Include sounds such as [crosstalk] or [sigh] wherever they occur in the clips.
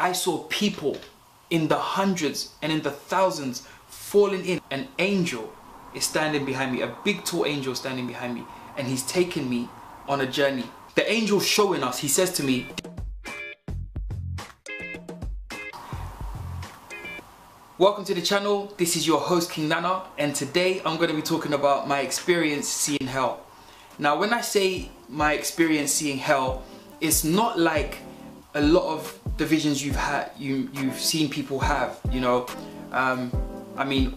I saw people in the hundreds and in the thousands falling in. An angel is standing behind me, a big tall angel standing behind me, and he's taking me on a journey. The angel showing us, he says to me, Welcome to the channel, this is your host King Nana and today I'm going to be talking about my experience seeing hell. Now when I say my experience seeing hell, it's not like a lot of the visions you've had, you, you've seen people have, you know. Um, I mean,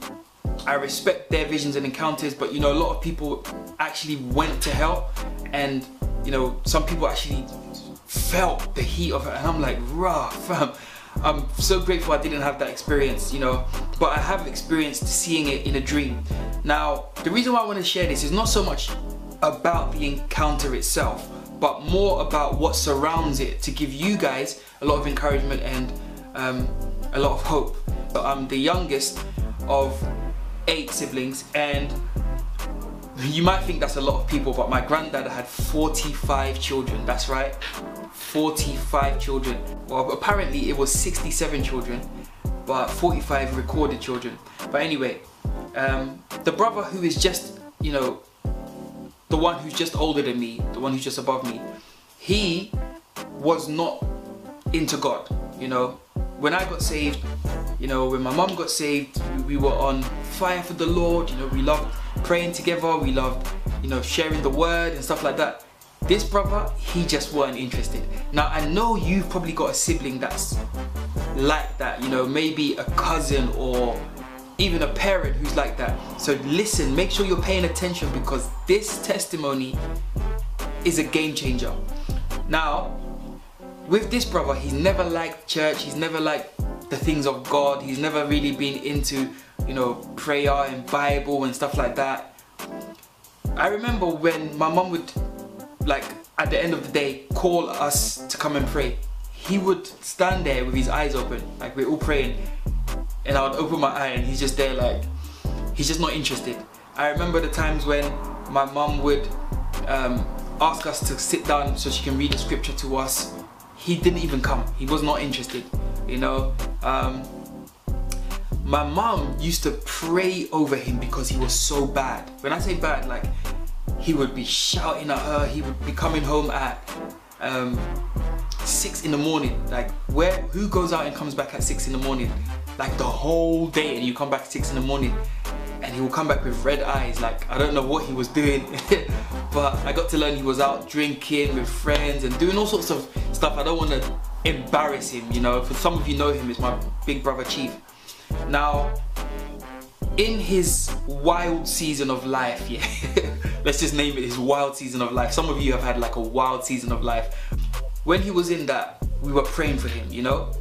I respect their visions and encounters, but you know, a lot of people actually went to hell and you know, some people actually felt the heat of it and I'm like, rah, fam I'm so grateful I didn't have that experience, you know, but I have experienced seeing it in a dream. Now, the reason why I want to share this is not so much about the encounter itself, but more about what surrounds it to give you guys a lot of encouragement and um, a lot of hope. I'm the youngest of eight siblings and you might think that's a lot of people, but my granddad had 45 children, that's right. 45 children. Well, apparently it was 67 children, but 45 recorded children. But anyway, um, the brother who is just, you know, the one who's just older than me, the one who's just above me, he was not into God, you know. When I got saved, you know, when my mom got saved, we were on fire for the Lord, you know, we loved praying together, we loved, you know, sharing the word and stuff like that. This brother, he just weren't interested. Now I know you've probably got a sibling that's like that, you know, maybe a cousin or even a parent who's like that. So listen, make sure you're paying attention because this testimony is a game changer. Now, with this brother, he's never liked church, he's never liked the things of God, he's never really been into you know, prayer and Bible and stuff like that. I remember when my mom would, like, at the end of the day, call us to come and pray. He would stand there with his eyes open, like we're all praying, and I would open my eye and he's just there, like, he's just not interested. I remember the times when my mom would um, ask us to sit down so she can read the scripture to us. He didn't even come. He was not interested, you know. Um, my mom used to pray over him because he was so bad. When I say bad, like he would be shouting at her, he would be coming home at um, six in the morning. Like where who goes out and comes back at six in the morning? Like the whole day and you come back at six in the morning and he will come back with red eyes. Like I don't know what he was doing, [laughs] but I got to learn he was out drinking with friends and doing all sorts of stuff. I don't want to embarrass him, you know. For some of you know him, it's my big brother Chief. Now, in his wild season of life, yeah, [laughs] let's just name it his wild season of life. Some of you have had like a wild season of life. When he was in that, we were praying for him, you know?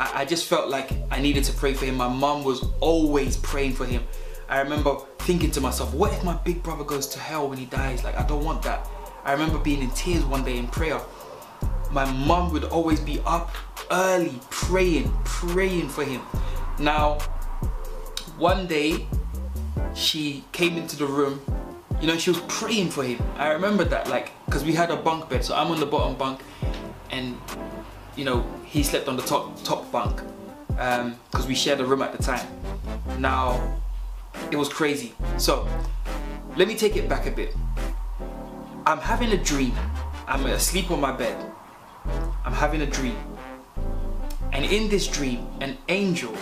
I, I just felt like I needed to pray for him. My mom was always praying for him. I remember thinking to myself, what if my big brother goes to hell when he dies? Like, I don't want that. I remember being in tears one day in prayer. My mom would always be up early praying, praying for him. Now, one day she came into the room, you know, she was praying for him. I remember that, like, because we had a bunk bed, so I'm on the bottom bunk, and you know, he slept on the top top bunk, because um, we shared a room at the time. Now, it was crazy. So, let me take it back a bit. I'm having a dream. I'm asleep on my bed. I'm having a dream. And in this dream, an angel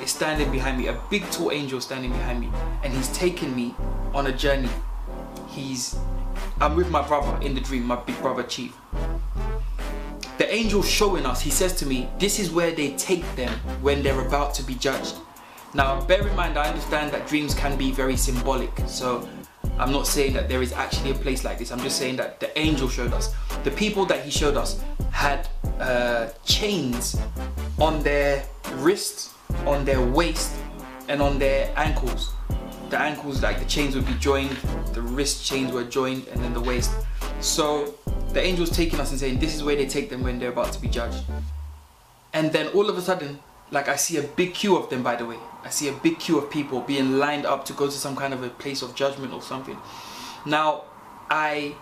is standing behind me, a big tall angel standing behind me, and he's taking me on a journey. He's, I'm with my brother in the dream, my big brother Chief. The angel showing us, he says to me, this is where they take them when they're about to be judged. Now, bear in mind, I understand that dreams can be very symbolic, so I'm not saying that there is actually a place like this. I'm just saying that the angel showed us. The people that he showed us had uh, chains on their wrists on their waist and on their ankles. The ankles, like the chains would be joined, the wrist chains were joined, and then the waist. So the angel's taking us and saying, This is where they take them when they're about to be judged. And then all of a sudden, like I see a big queue of them, by the way. I see a big queue of people being lined up to go to some kind of a place of judgment or something. Now, I,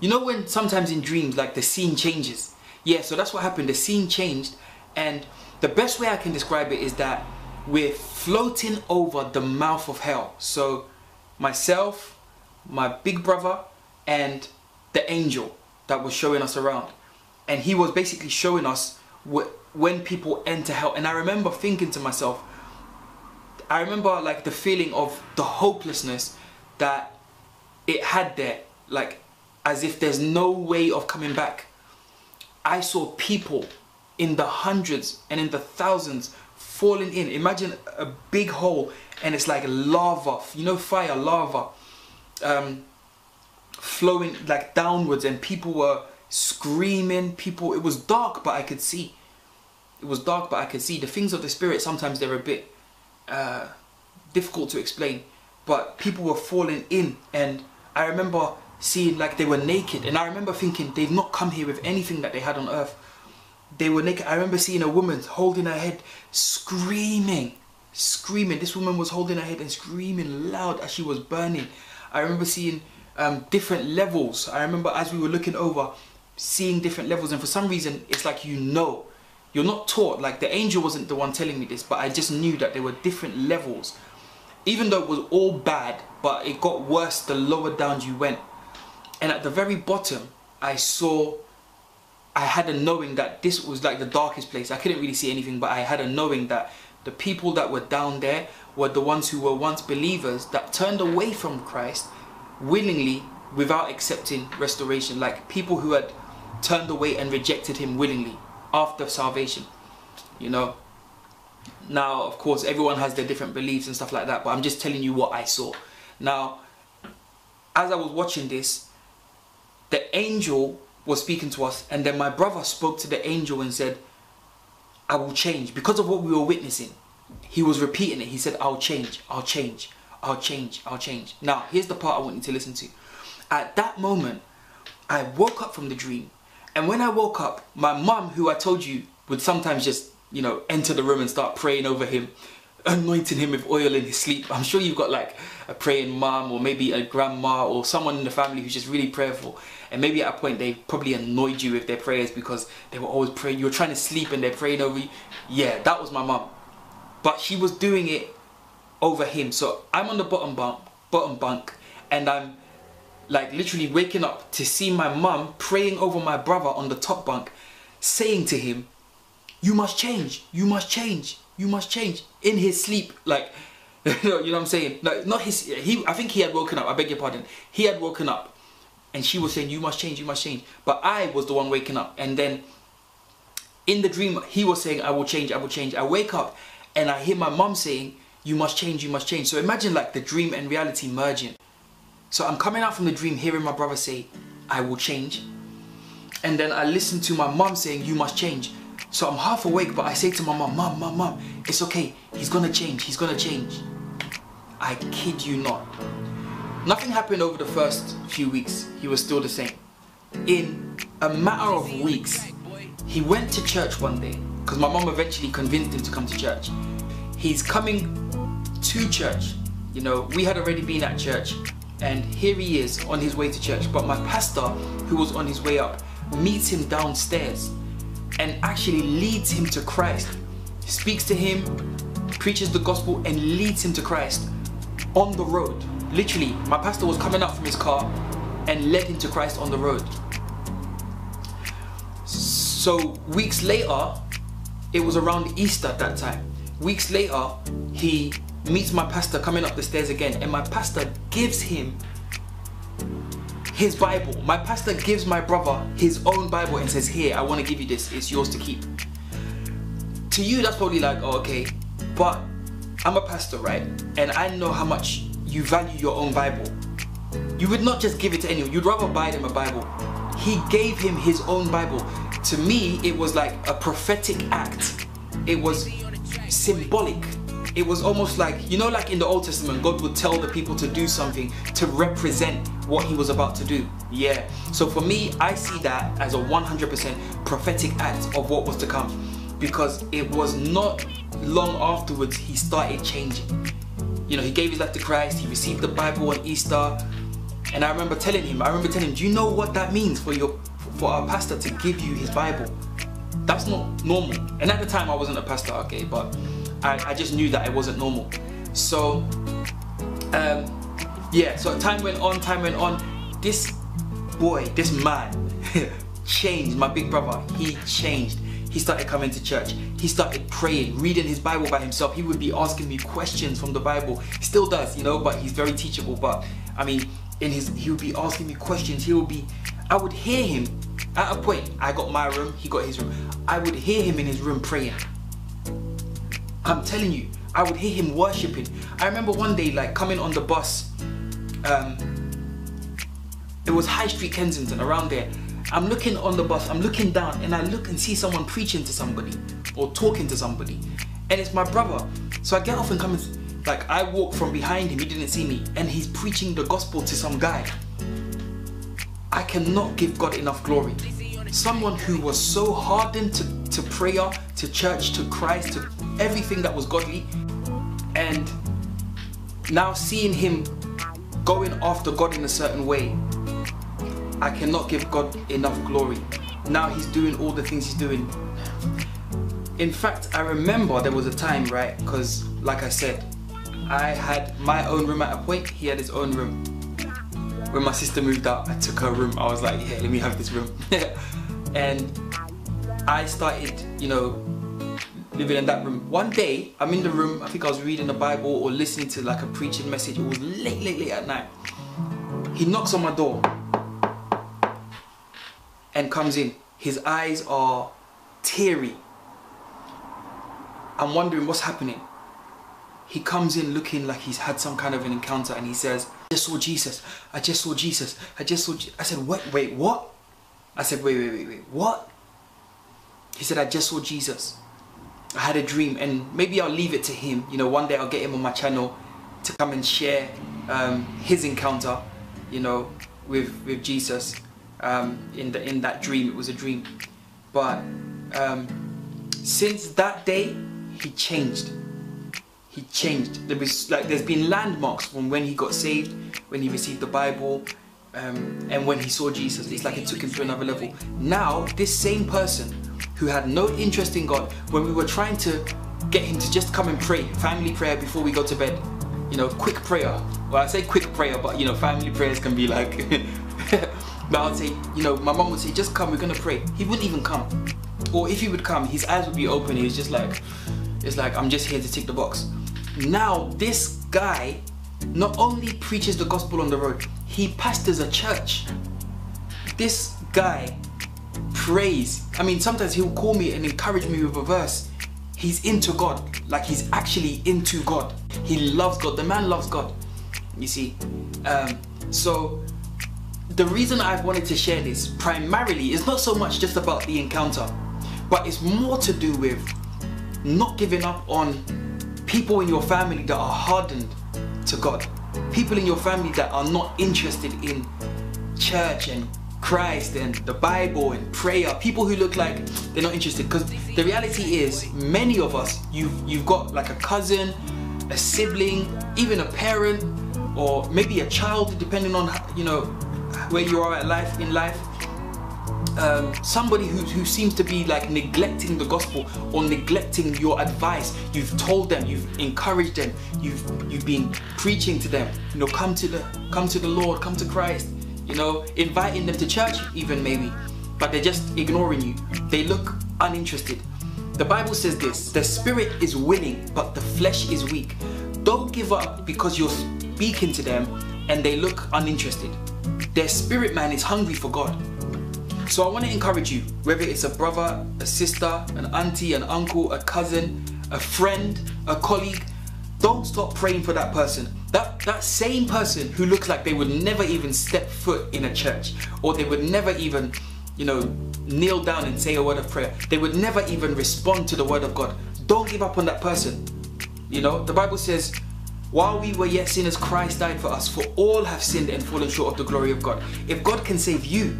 you know, when sometimes in dreams, like the scene changes. Yeah, so that's what happened. The scene changed And the best way I can describe it is that we're floating over the mouth of hell. So myself, my big brother, and the angel that was showing us around. And he was basically showing us what, when people enter hell. And I remember thinking to myself, I remember like the feeling of the hopelessness that it had there, like as if there's no way of coming back. I saw people in the hundreds and in the thousands falling in. Imagine a big hole and it's like lava, you know, fire, lava, um, flowing like downwards, and people were screaming. People, it was dark, but I could see. It was dark, but I could see. The things of the spirit sometimes they're a bit uh, difficult to explain, but people were falling in, and I remember seeing like they were naked, and I remember thinking they've not come here with anything that they had on earth they were naked. I remember seeing a woman holding her head, screaming, screaming. This woman was holding her head and screaming loud as she was burning. I remember seeing um, different levels. I remember as we were looking over, seeing different levels. And for some reason, it's like you know. You're not taught. Like the angel wasn't the one telling me this, but I just knew that there were different levels. Even though it was all bad, but it got worse the lower down you went. And at the very bottom, I saw I had a knowing that this was like the darkest place. I couldn't really see anything, but I had a knowing that the people that were down there were the ones who were once believers that turned away from Christ willingly without accepting restoration. Like people who had turned away and rejected him willingly after salvation. You know. Now, of course, everyone has their different beliefs and stuff like that, but I'm just telling you what I saw. Now, as I was watching this, the angel was speaking to us, and then my brother spoke to the angel and said, I will change. Because of what we were witnessing, he was repeating it. He said, I'll change, I'll change, I'll change, I'll change. Now, here's the part I want you to listen to. At that moment, I woke up from the dream. And when I woke up, my mum, who I told you would sometimes just, you know, enter the room and start praying over him, anointing him with oil in his sleep. I'm sure you've got like a praying mom or maybe a grandma or someone in the family who's just really prayerful. And maybe at a point they probably annoyed you with their prayers because they were always praying. You were trying to sleep and they're praying over you. Yeah, that was my mom. But she was doing it over him. So I'm on the bottom bunk, bottom bunk, and I'm like literally waking up to see my mum praying over my brother on the top bunk, saying to him, "You must change. You must change. You must change." In his sleep, like [laughs] you know, what I'm saying? Like not his. He. I think he had woken up. I beg your pardon. He had woken up and she was saying, You must change, you must change. But I was the one waking up. And then in the dream, he was saying, I will change, I will change. I wake up and I hear my mom saying, You must change, you must change. So imagine like the dream and reality merging. So I'm coming out from the dream, hearing my brother say, I will change. And then I listen to my mom saying, You must change. So I'm half awake, but I say to my mom, Mom, Mom, Mom, it's okay. He's gonna change, he's gonna change. I kid you not. Nothing happened over the first few weeks. He was still the same. In a matter of weeks, he went to church one day because my mom eventually convinced him to come to church. He's coming to church. You know, we had already been at church and here he is on his way to church. But my pastor, who was on his way up, meets him downstairs and actually leads him to Christ. Speaks to him, preaches the gospel, and leads him to Christ on the road. Literally, my pastor was coming out from his car and led him to Christ on the road. So weeks later, it was around Easter at that time. Weeks later, he meets my pastor coming up the stairs again, and my pastor gives him his Bible. My pastor gives my brother his own Bible and says, Here, I want to give you this, it's yours to keep. To you, that's probably like, oh, okay, but I'm a pastor, right? And I know how much you value your own Bible. You would not just give it to anyone, you'd rather buy them a Bible. He gave him his own Bible. To me, it was like a prophetic act. It was symbolic. It was almost like, you know, like in the Old Testament, God would tell the people to do something to represent what he was about to do. Yeah. So for me, I see that as a 100% prophetic act of what was to come because it was not long afterwards he started changing you know, he gave his life to Christ, he received the Bible on Easter. And I remember telling him, I remember telling him, do you know what that means for your for our pastor to give you his Bible? That's not normal. And at the time, I wasn't a pastor, okay, but I, I just knew that it wasn't normal. So, um, yeah, so time went on, time went on. This boy, this man, [laughs] changed. My big brother, he changed. He started coming to church. He started praying, reading his Bible by himself. He would be asking me questions from the Bible. He still does, you know, but he's very teachable. But I mean, in his, he would be asking me questions. He would be, I would hear him at a point. I got my room, he got his room. I would hear him in his room praying. I'm telling you, I would hear him worshiping. I remember one day, like coming on the bus. Um, it was High Street Kensington around there. I'm looking on the bus, I'm looking down, and I look and see someone preaching to somebody or talking to somebody, and it's my brother. So I get off and come and like I walk from behind him, he didn't see me, and he's preaching the gospel to some guy. I cannot give God enough glory. Someone who was so hardened to, to prayer, to church, to Christ, to everything that was godly, and now seeing him going after God in a certain way I cannot give God enough glory. Now he's doing all the things he's doing. In fact, I remember there was a time, right? Because, like I said, I had my own room at a point, he had his own room. When my sister moved out, I took her room. I was like, yeah, let me have this room. [laughs] and I started, you know, living in that room. One day, I'm in the room, I think I was reading the Bible or listening to like a preaching message. It was late, late, late at night. He knocks on my door and comes in. His eyes are teary. I'm wondering what's happening. He comes in looking like he's had some kind of an encounter and he says, I just saw Jesus. I just saw Jesus. I just saw Je I said, wait, Wait, what? I said, wait, wait, wait, wait, what? He said, I just saw Jesus. I had a dream and maybe I'll leave it to him. You know, one day I'll get him on my channel to come and share um, his encounter, you know, with, with Jesus um, in the in that dream. It was a dream, but um, since that day, he changed. He changed. There was like there's been landmarks from when he got saved, when he received the Bible, um, and when he saw Jesus. It's like it took him to another level. Now this same person who had no interest in God, when we were trying to get him to just come and pray, family prayer before we go to bed, you know, quick prayer. Well, I say quick prayer, but you know, family prayers can be like [laughs] But I would say, you know, my mom would say, just come, we're gonna pray. He wouldn't even come. Or if he would come, his eyes would be open. He was just like, it's like, I'm just here to tick the box. Now, this guy not only preaches the gospel on the road, he pastors a church. This guy prays. I mean, sometimes he'll call me and encourage me with a verse. He's into God, like he's actually into God. He loves God. The man loves God. You see, um, so the reason I've wanted to share this primarily is not so much just about the encounter, but it's more to do with not giving up on people in your family that are hardened to God. People in your family that are not interested in church and Christ and the Bible and prayer. People who look like they're not interested. Because the reality is, many of us, you've you've got like a cousin, a sibling, even a parent, or maybe a child, depending on you know where you are at life in life um, somebody who, who seems to be like neglecting the gospel or neglecting your advice. You've told them you've encouraged them you've you've been preaching to them. You know come to the come to the lord come to christ. You know inviting them to church even maybe but they're just ignoring you. They look uninterested. The bible says this the spirit is willing but the flesh is weak. Don't give up because you're speaking to them and they look uninterested. Their spirit man is hungry for God. So I want to encourage you, whether it's a brother, a sister, an auntie, an uncle, a cousin, a friend, a colleague, don't stop praying for that person. That that same person who looks like they would never even step foot in a church or they would never even, you know, kneel down and say a word of prayer. They would never even respond to the word of God. Don't give up on that person. You know, the Bible says while we were yet sinners, Christ died for us, for all have sinned and fallen short of the glory of God. If God can save you,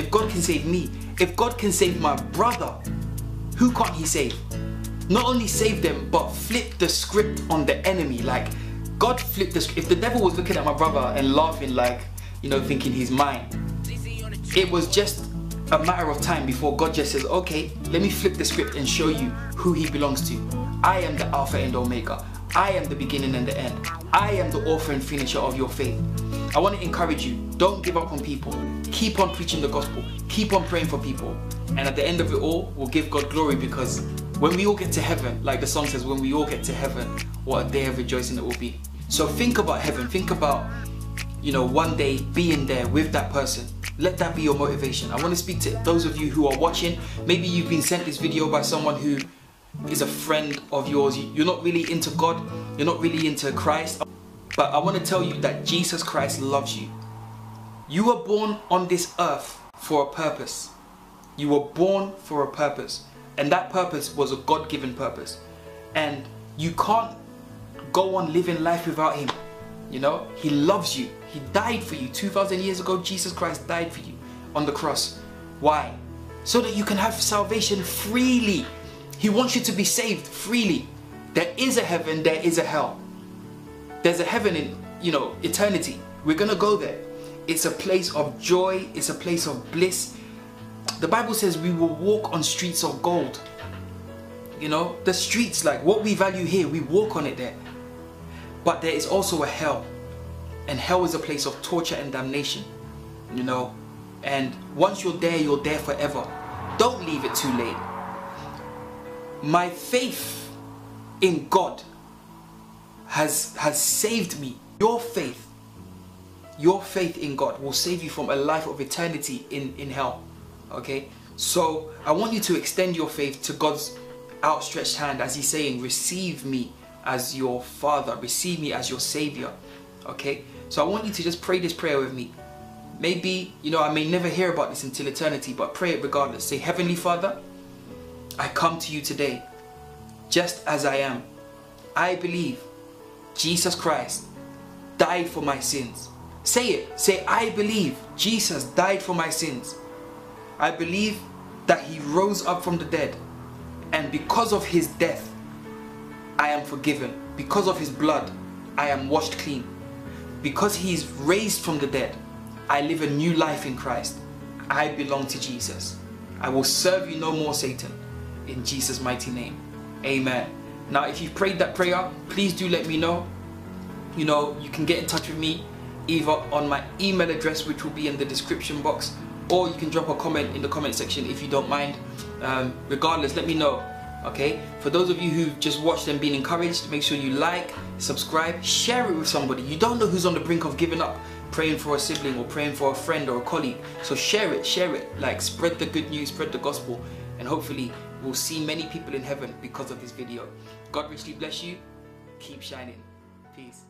if God can save me, if God can save my brother, who can't He save? Not only save them, but flip the script on the enemy. Like, God flipped the script. If the devil was looking at my brother and laughing, like, you know, thinking he's mine, it was just a matter of time before God just says, okay, let me flip the script and show you who he belongs to. I am the Alpha and Omega. I am the beginning and the end. I am the author and finisher of your faith. I want to encourage you, don't give up on people. Keep on preaching the gospel. Keep on praying for people. And at the end of it all, we'll give God glory because when we all get to heaven, like the song says, when we all get to heaven, what a day of rejoicing it will be. So think about heaven. Think about, you know, one day being there with that person. Let that be your motivation. I want to speak to those of you who are watching. Maybe you've been sent this video by someone who is a friend of yours. You're not really into God. You're not really into Christ. But I want to tell you that Jesus Christ loves you. You were born on this earth for a purpose. You were born for a purpose. And that purpose was a God given purpose. And you can't go on living life without Him. You know, He loves you. He died for you. 2,000 years ago, Jesus Christ died for you on the cross. Why? So that you can have salvation freely. He wants you to be saved freely. There is a heaven, there is a hell. There's a heaven in, you know, eternity. We're going to go there. It's a place of joy, it's a place of bliss, the Bible says we will walk on streets of gold. You know, the streets, like what we value here, we walk on it there. But there is also a hell. And hell is a place of torture and damnation. You know, and once you're there, you're there forever. Don't leave it too late. My faith in God has has saved me. Your faith, your faith in God will save you from a life of eternity in, in hell okay? So i want you to extend your faith to god's outstretched hand as he's saying receive me as your father. Receive me as your savior okay? So i want you to just pray this prayer with me. Maybe you know i may never hear about this until eternity but pray it regardless. Say heavenly father i come to you today just as i am i believe jesus christ died for my sins say it say i believe jesus died for my sins I believe that he rose up from the dead and because of his death I am forgiven. Because of his blood I am washed clean. Because he is raised from the dead I live a new life in Christ. I belong to Jesus. I will serve you no more Satan. In Jesus mighty name. Amen. Now if you've prayed that prayer please do let me know. You know you can get in touch with me either on my email address which will be in the description box or you can drop a comment in the comment section if you don't mind um, regardless let me know okay for those of you who've just watched and been encouraged make sure you like subscribe share it with somebody you don't know who's on the brink of giving up praying for a sibling or praying for a friend or a colleague so share it share it like spread the good news spread the gospel and hopefully we'll see many people in heaven because of this video. God richly bless you. Keep shining. Peace